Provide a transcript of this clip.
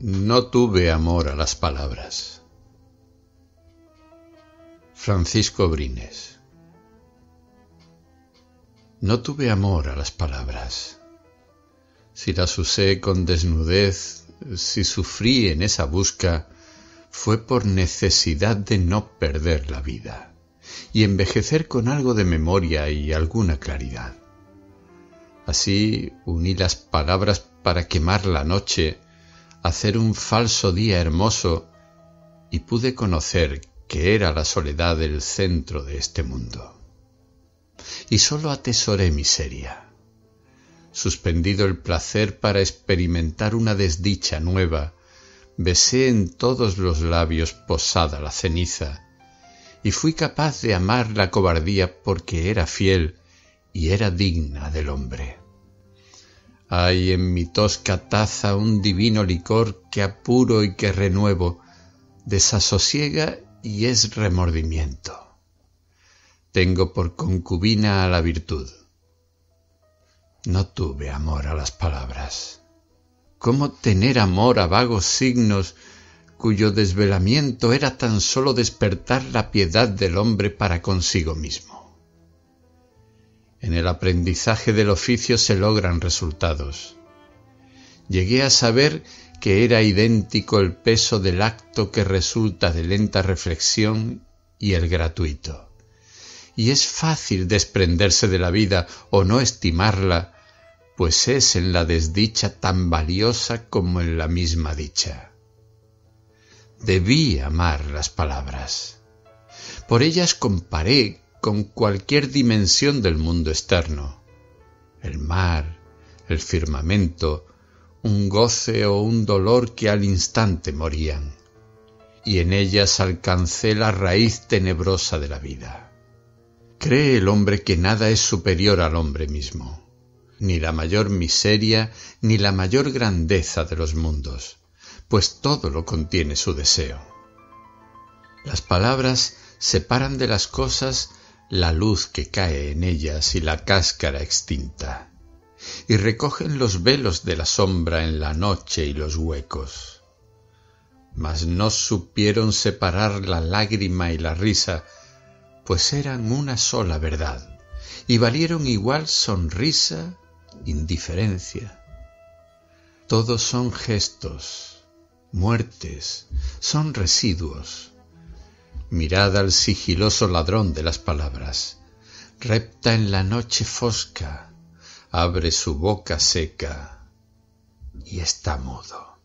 No tuve amor a las palabras. Francisco Brines No tuve amor a las palabras. Si las usé con desnudez, si sufrí en esa busca, fue por necesidad de no perder la vida y envejecer con algo de memoria y alguna claridad. Así uní las palabras para quemar la noche hacer un falso día hermoso y pude conocer que era la soledad el centro de este mundo. Y sólo atesoré miseria. Suspendido el placer para experimentar una desdicha nueva, besé en todos los labios posada la ceniza, y fui capaz de amar la cobardía porque era fiel y era digna del hombre. Hay en mi tosca taza un divino licor que apuro y que renuevo, desasosiega y es remordimiento. Tengo por concubina a la virtud. No tuve amor a las palabras. ¿Cómo tener amor a vagos signos cuyo desvelamiento era tan sólo despertar la piedad del hombre para consigo mismo? En el aprendizaje del oficio se logran resultados. Llegué a saber que era idéntico el peso del acto que resulta de lenta reflexión y el gratuito. Y es fácil desprenderse de la vida o no estimarla, pues es en la desdicha tan valiosa como en la misma dicha. Debí amar las palabras. Por ellas comparé con cualquier dimensión del mundo externo, el mar, el firmamento, un goce o un dolor que al instante morían, y en ellas alcancé la raíz tenebrosa de la vida. Cree el hombre que nada es superior al hombre mismo, ni la mayor miseria ni la mayor grandeza de los mundos, pues todo lo contiene su deseo. Las palabras separan de las cosas la luz que cae en ellas y la cáscara extinta, y recogen los velos de la sombra en la noche y los huecos. Mas no supieron separar la lágrima y la risa, pues eran una sola verdad, y valieron igual sonrisa, indiferencia. Todos son gestos, muertes, son residuos, Mirad al sigiloso ladrón de las palabras. Repta en la noche fosca, abre su boca seca y está mudo.